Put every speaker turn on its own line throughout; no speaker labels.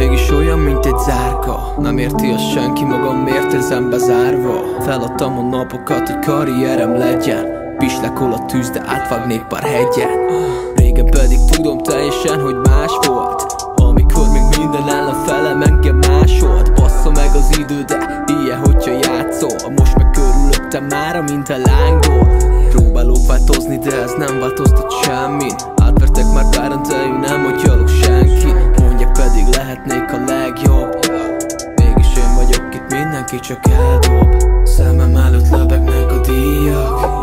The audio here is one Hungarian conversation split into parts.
Mégis olyan, mint egy zárka. Nem érti azt senki, magam miért érzem bezárva Feladtam a napokat, hogy karrierem legyen. Pislekol a tűz, de átvágnék pár hegyen. Régen pedig tudom teljesen, hogy más volt. Amikor még minden ellen felem engem másolt. Bassza meg az idő, de ilyen, hogyha játszol. Most meg körülöttem már, a lángol Próbálok változni, de ez nem változtat semmin. Átvertek már páran, de nem agyalok senki Mondják pedig lehetnék a legjobb. Mégis én vagyok itt, mindenki csak eldob. Szemem előtt lebegnek a díjak.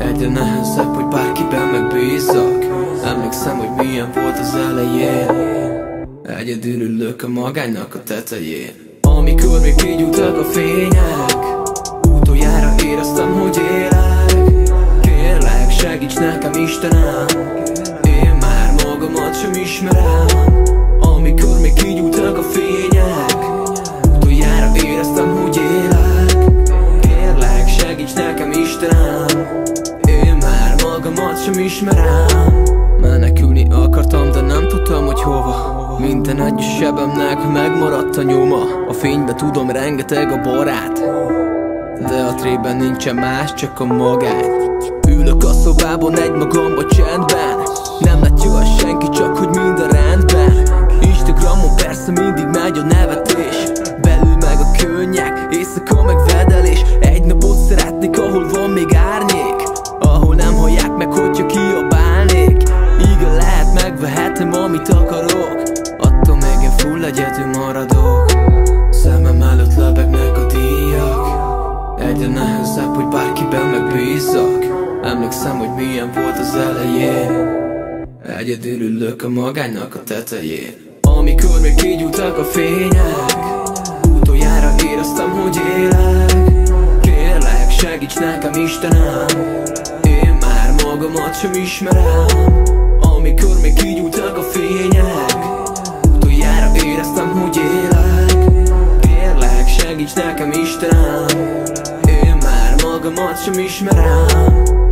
Egyre nehezebb, hogy bárkiben megbízak Emlékszem, hogy milyen volt az elején. Egyedül ülök a magánynak a tetején. Amikor még kigyújtak a fények Utoljára éreztem, hogy élek. Kérlek, segíts nekem Istenem. Én már magamat sem ismerem Én már magamat sem ismerem. Menekülni akartam, de nem tudtam, hogy hova. Minden egyes sebemnek megmaradt a nyoma. A fénybe tudom, rengeteg a barát De a trében nincsen más, csak a magány. Ülök a szobában egymagamba csendben amit akarok. Attól még én full egyedül maradok. Szemem előtt lebegnek a díjak. Egyre nehezebb, hogy bárkiben megbízzak Emlékszem, hogy milyen volt az elején. Egyedül ülök a magánynak a tetején. Amikor még kigyújtak a fények Utoljára éreztem, hogy élek. Kérlek, segíts nekem Istenem. Én már magamat sem ismerem. Amikor még kigyújtak Nincs nekem Istenem Én már magamat sem ismerem.